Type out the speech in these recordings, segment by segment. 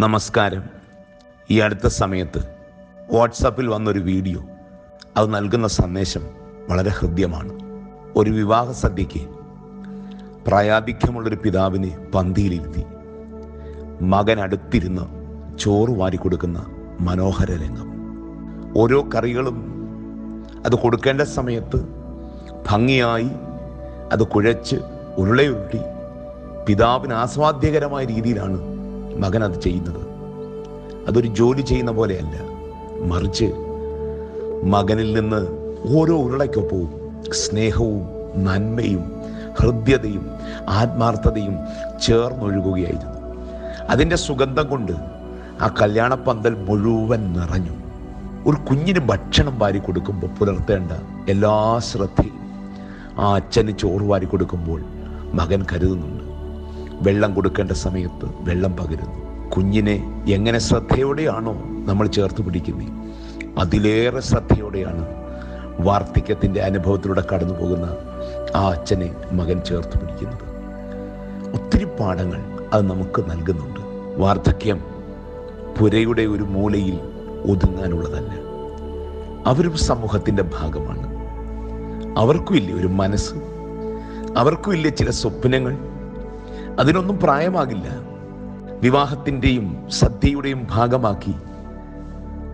നമസ്കാരം. ഈ അടുത്ത സമയത്ത് വാട്സാപ്പിൽ വന്നൊരു വീഡിയോ. അത് നൽകുന്ന സന്ദേശം വളരെ ഹൃദ്യമാണ്. ഒരു വിവാഹ സദ്യയ്ക്ക് പ്രായാധിക്യമുള്ളൊരു പിതാവിനെ പന്തിയിലിരുത്തി മകൻ അടുത്തിരുന്ന് ചോറ് വാരി കൊടുക്കുന്ന മനോഹര രംഗം. ഓരോ കറികളും അത് കൊടുക്കേണ്ട സമയത്ത് ഭംഗിയായി അത് കുഴച്ച് ഉരുളയുരുട്ടി പിതാവിന് ആസ്വാദ്യകരമായ രീതിയിലാണ് മകൻ അത് ചെയ്യുന്നത്. അതൊരു ജോലി ചെയ്യുന്ന പോലെയല്ല. മറിച്ച് മകനിൽ നിന്ന് ഓരോ ഉരുളയ്ക്കൊപ്പവും സ്നേഹവും നന്മയും ഹൃദ്യതയും ആത്മാർത്ഥതയും ചേർന്നൊഴുകുകയായിരുന്നു. അതിന്റെ സുഗന്ധം കൊണ്ട് ആ കല്യാണപ്പന്തൽ മുഴുവൻ നിറഞ്ഞു. ഒരു കുഞ്ഞിന് ഭക്ഷണം വാരി കൊടുക്കുമ്പോൾ പുലർത്തേണ്ട എല്ലാ ശ്രദ്ധയും ആ അച്ഛന് ചോറ് വാരി കൊടുക്കുമ്പോൾ മകൻ കരുതുന്നുണ്ട്. വെള്ളം കൊടുക്കേണ്ട സമയത്ത് വെള്ളം പകരുന്നു. കുഞ്ഞിനെ എങ്ങനെ ശ്രദ്ധയോടെയാണോ നമ്മൾ ചേർത്ത് പിടിക്കുന്നത് അതിലേറെ ശ്രദ്ധയോടെയാണ് വാർദ്ധക്യത്തിന്റെ അനുഭവത്തിലൂടെ കടന്നു പോകുന്ന ആ അച്ഛനെ മകൻ ചേർത്ത് പിടിക്കുന്നത്. ഒത്തിരി പാഠങ്ങൾ അത് നമുക്ക് നൽകുന്നുണ്ട്. വാർദ്ധക്യം പുരയുടെ ഒരു മൂലയിൽ ഒതുങ്ങാനുള്ളതല്ല. അവരും സമൂഹത്തിന്റെ ഭാഗമാണ്. അവർക്കും ഇല്ലേ ഒരു മനസ്സ്? അവർക്കും ഇല്ലേ ചില സ്വപ്നങ്ങൾ? അതിനൊന്നും പ്രായമാകില്ല. വിവാഹത്തിന്റെയും സദ്യയുടെയും ഭാഗമാക്കി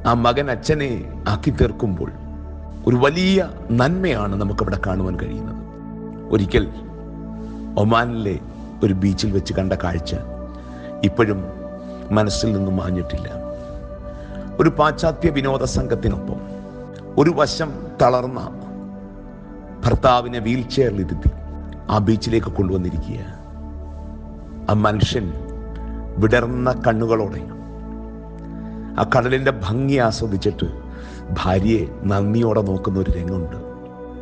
ആ മകൻ അച്ഛനെ ആക്കി തീർക്കുമ്പോൾ ഒരു വലിയ നന്മയാണ് നമുക്കവിടെ കാണുവാൻ കഴിയുന്നത്. ഒരിക്കൽ ഒമാനിലെ ഒരു ബീച്ചിൽ വെച്ച് കണ്ട കാഴ്ച ഇപ്പോഴും മനസ്സിൽ നിന്നും മാഞ്ഞിട്ടില്ല. ഒരു പാശ്ചാത്യ വിനോദ സംഘത്തിനൊപ്പം ഒരു വശം തളർന്ന ഭർത്താവിനെ വീൽ ചെയറിലിരുത്തി ആ ബീച്ചിലേക്ക് കൊണ്ടുവന്നിരിക്കുക ആ മനുഷ്യൻ വിടർന്ന കണ്ണുകളോടെ ആ കടലിന്റെ ഭംഗി ആസ്വദിച്ചിട്ട് ഭാര്യയെ നന്ദിയോടെ നോക്കുന്ന ഒരു രംഗമുണ്ട്.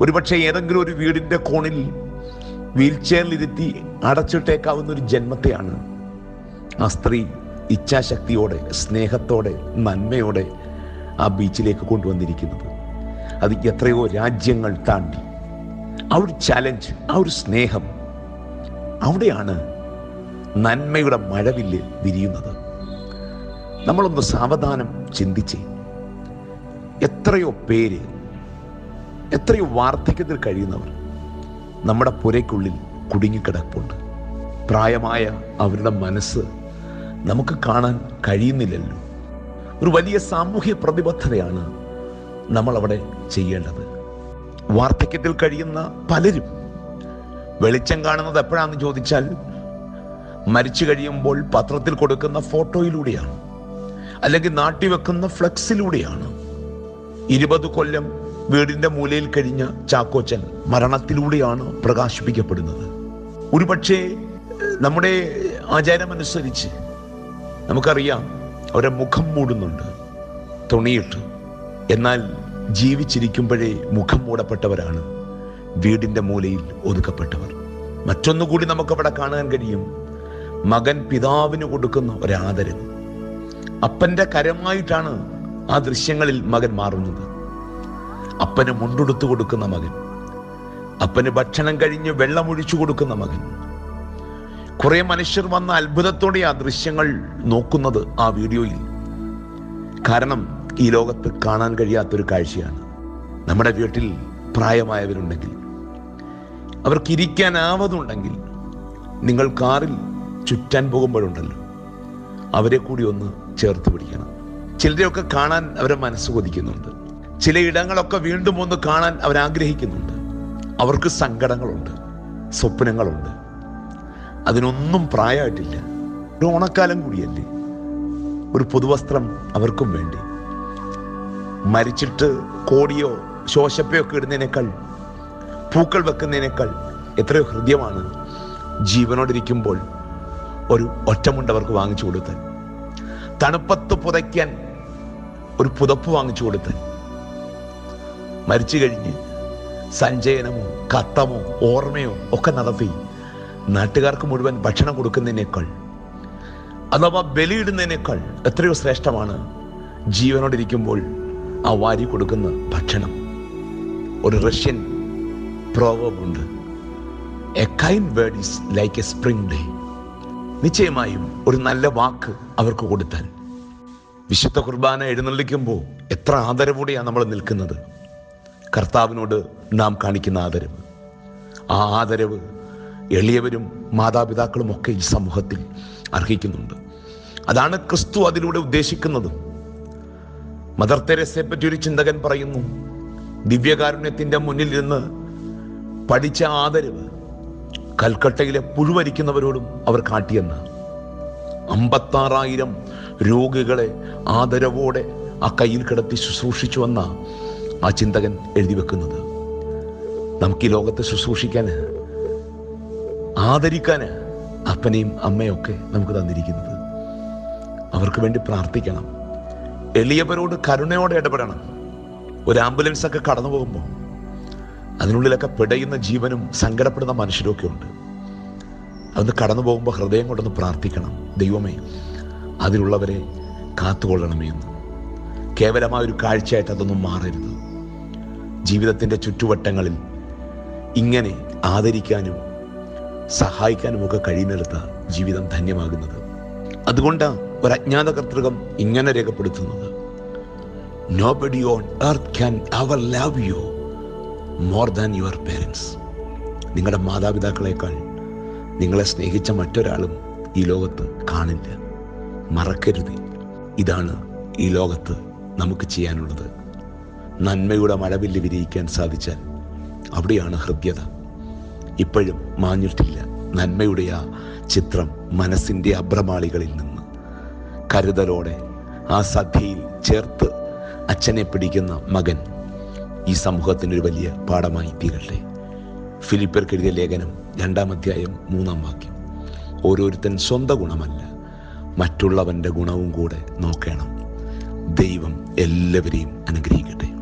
ഒരുപക്ഷെ ഏതെങ്കിലും ഒരു വീടിന്റെ കോണിൽ വീൽ ചെയറിലിരുത്തി അടച്ചിട്ടേക്കാവുന്ന ഒരു ജന്മത്തെയാണ് ആ സ്ത്രീ ഇച്ഛാശക്തിയോടെ സ്നേഹത്തോടെ നന്മയോടെ ആ ബീച്ചിലേക്ക് കൊണ്ടുവന്നിരിക്കുന്നത്. അത് എത്രയോ രാജ്യങ്ങൾ താണ്ടി ആ ഒരു ചാലഞ്ച് ആ ഒരു സ്നേഹം അവിടെയാണ് നന്മയുടെ മഴവില്ല് വിരിയുന്നത്. നമ്മളൊന്ന് സാവധാനം ചിന്തിച്ച്. എത്രയോ പേര് എത്രയോ വാർദ്ധക്യത്തിൽ കഴിയുന്നവർ നമ്മുടെ പുരയ്ക്കുള്ളിൽ കുടുങ്ങിക്കിടപ്പുണ്ട്. പ്രായമായ അവരുടെ മനസ്സ് നമുക്ക് കാണാൻ കഴിയുന്നില്ലല്ലോ. ഒരു വലിയ സാമൂഹ്യ പ്രതിബദ്ധതയാണ് നമ്മൾ അവിടെ ചെയ്യേണ്ടത്. വാർദ്ധക്യത്തിൽ കഴിയുന്ന പലരും വെളിച്ചം കാണുന്നത് എപ്പോഴാണെന്ന് ചോദിച്ചാൽ മരിച്ചു കഴിയുമ്പോൾ പത്രത്തിൽ കൊടുക്കുന്ന ഫോട്ടോയിലൂടെയാണ്. അല്ലെങ്കിൽ നാട്ടി വെക്കുന്ന ഫ്ലക്സിലൂടെയാണ്. ഇരുപത് കൊല്ലം വീടിന്റെ മൂലയിൽ കഴിഞ്ഞ ചാക്കോച്ചൻ മരണത്തിലൂടെയാണ് പ്രകാശിപ്പിക്കപ്പെടുന്നത്. ഒരുപക്ഷെ നമ്മുടെ ആചാരമനുസരിച്ച് നമുക്കറിയാം അവരെ മുഖം മൂടുന്നുണ്ട് തുണിയിട്ട്. എന്നാൽ ജീവിച്ചിരിക്കുമ്പോഴേ മുഖം മൂടപ്പെട്ടവരാണ് വീടിന്റെ മൂലയിൽ ഒതുക്കപ്പെട്ടവർ. മറ്റൊന്നുകൂടി നമുക്കവിടെ കാണാൻ കഴിയും മകൻ പിതാവിന് കൊടുക്കുന്ന ഒരാദരവ്. അപ്പന്റെ കരമായിട്ടാണ് ആ ദൃശ്യങ്ങളിൽ മകൻ മാറുന്നത്. അപ്പന് മുണ്ടെടുത്തു കൊടുക്കുന്ന മകൻ. അപ്പന് ഭക്ഷണം കഴിഞ്ഞ് വെള്ളമൊഴിച്ചു കൊടുക്കുന്ന മകൻ. കുറെ മനുഷ്യർ വന്ന അത്ഭുതത്തോടെ ആ ദൃശ്യങ്ങൾ നോക്കുന്നത് ആ വീഡിയോയിൽ. കാരണം ഈ ലോകത്ത് കാണാൻ കഴിയാത്തൊരു കാഴ്ചയാണ്. നമ്മുടെ വീട്ടിൽ പ്രായമായവരുണ്ടെങ്കിൽ. അവർക്ക് ഇരിക്കാനാവതുണ്ടെങ്കിൽ നിങ്ങൾ കാറിൽ ചുറ്റാൻ പോകുമ്പോഴുണ്ടല്ലോ. അവരെ കൂടി ഒന്ന് ചേർത്ത് പിടിക്കണം. ചിലരെയൊക്കെ കാണാൻ അവരെ മനസ്സ് കൊതിക്കുന്നുണ്ട്. ചില ഇടങ്ങളൊക്കെ വീണ്ടും ഒന്ന് കാണാൻ അവരാഗ്രഹിക്കുന്നുണ്ട് അവർക്ക് സങ്കടങ്ങളുണ്ട് സ്വപ്നങ്ങളുണ്ട്. അതിനൊന്നും പ്രായമായിട്ടില്ല. ഒരു ഓണക്കാലം കൂടിയല്ലേ. ഒരു പുതുവസ്ത്രം അവർക്കും വേണ്ടി. മരിച്ചിട്ട് കോടിയോ ശോശപ്പയോ ഒക്കെ ഇടുന്നതിനേക്കാൾ പൂക്കൾ വെക്കുന്നതിനേക്കാൾ എത്രയോ ഹൃദ്യമാണ് ജീവനോടിരിക്കുമ്പോൾ ഒരു ഒറ്റമുണ്ട് അവർക്ക് വാങ്ങിച്ചു കൊടുത്ത് തണുപ്പത്ത് പുതയ്ക്കാൻ ഒരു പുതപ്പ് വാങ്ങിച്ചു കൊടുത്ത് മരിച്ചു കഴിഞ്ഞ് സഞ്ചയനമോ കത്തമോ ഓർമ്മയോ ഒക്കെ നടത്തി നാട്ടുകാർക്ക് മുഴുവൻ ഭക്ഷണം കൊടുക്കുന്നതിനേക്കാൾ അഥവാ ബലിയിടുന്നതിനേക്കാൾ എത്രയോ ശ്രേഷ്ഠമാണ് ജീവനോടിരിക്കുമ്പോൾ ആ വാരി കൊടുക്കുന്ന ഭക്ഷണം. ഒരു Russian പ്രോവബുണ്ട് a kind word is like a spring day നിശ്ചയമായും ഒരു നല്ല വാക്ക് അവർക്ക് കൊടുത്താൽ വിശുദ്ധ കുർബാന എഴുന്നള്ളിക്കുമ്പോൾ എത്ര ആദരവോടെയാണ് നമ്മൾ നിൽക്കുന്നത്? കർത്താവിനോട് നാം കാണിക്കുന്ന ആദരവ്. ആ ആദരവ് എളിയവരും മാതാപിതാക്കളും ഒക്കെ ഈ സമൂഹത്തിൽ അർഹിക്കുന്നുണ്ട്. അതാണ് ക്രിസ്തു അതിലൂടെ ഉദ്ദേശിക്കുന്നത്. മദർ തെരേസയെ പറ്റി ഒരു ചിന്തകൻ പറയുന്നു ദിവ്യകാരുണ്യത്തിന്റെ മുന്നിൽ ഇരുന്ന് പഠിച്ച ആദരവ് കൽക്കട്ടയിലെ പുഴുവരിക്കുന്നവരോടും അവർ കാട്ടിയെന്ന്. അമ്പത്താറായിരം രോഗികളെ ആദരവോടെ ആ കയ്യിൽ കിടത്തി ശുശ്രൂഷിച്ചു വന്ന ആ ചിന്തകൻ എഴുതി വെക്കുന്നത്. നമുക്ക് ഈ ലോകത്തെ ശുശ്രൂഷിക്കാന് ആദരിക്കാന് അപ്പനെയും അമ്മയും ഒക്കെ നമുക്ക് തന്നിരിക്കുന്നത്. അവർക്ക് വേണ്ടി പ്രാർത്ഥിക്കണം. എളിയവരോട് കരുണയോടെ ഇടപെടണം. ഒരു ആംബുലൻസ് ഒക്കെ കടന്നു പോകുമ്പോൾ അതിനുള്ളിലൊക്കെ പിടയുന്ന ജീവനും സങ്കടപ്പെടുന്ന മനുഷ്യരൊക്കെ ഉണ്ട്. അതൊന്ന് കടന്നു പോകുമ്പോൾ ഹൃദയം കൊണ്ടൊന്ന് പ്രാർത്ഥിക്കണം. ദൈവമേ അതിലുള്ളവരെ കാത്തുകൊള്ളണമേ എന്ന്. കേവലമായ ഒരു കാഴ്ചയായിട്ട് അതൊന്നും മാറരുത്. ജീവിതത്തിന്റെ ചുറ്റുവട്ടങ്ങളിൽ ഇങ്ങനെ ആദരിക്കാനും സഹായിക്കാനും ഒക്കെ കഴിയുന്നിടത്ത ജീവിതം ധന്യമാകുന്നത്. അതുകൊണ്ടാണ് ഒരു അജ്ഞാത കർത്തൃകം ഇങ്ങനെ രേഖപ്പെടുത്തുന്നത്. Nobody on earth can ever love you more than your parents നിങ്ങളുടെ മാതാപിതാക്കളെക്കാൾ നിങ്ങളെ സ്നേഹിച്ച മറ്റൊരാളും ഈ ലോകത്ത് കാണില്ല. മറക്കരുത്. ഇതാണ് ഈ ലോകത്ത് നമുക്ക് ചെയ്യാനുള്ളത്. നന്മയുടെ മഴവില്ല് വിരിയിക്കാൻ സാധിച്ചാൽ അവിടെയാണ് ഹൃദ്യത. ഇപ്പോഴും മാഞ്ഞിട്ടില്ല. നന്മയുടെ ആ ചിത്രം മനസ്സിന്റെ അഭ്രമാളികളിൽ നിന്ന് കരുതലോടെ ആ സദ്യയിൽ ചേർത്ത് അച്ഛനെ പിടിക്കുന്ന മകൻ ഈ സമൂഹത്തിന് ഒരു വലിയ പാഠമായി തീരട്ടെ. ഫിലിപ്പർക്ക് എഴുതിയ ലേഖനം രണ്ടാം അധ്യായം മൂന്നാം വാക്യം. ഓരോരുത്തൻ സ്വന്തം ഗുണമല്ല മറ്റുള്ളവന്റെ ഗുണവും കൂടെ നോക്കണം. ദൈവം എല്ലാവരെയും അനുഗ്രഹിക്കട്ടെ.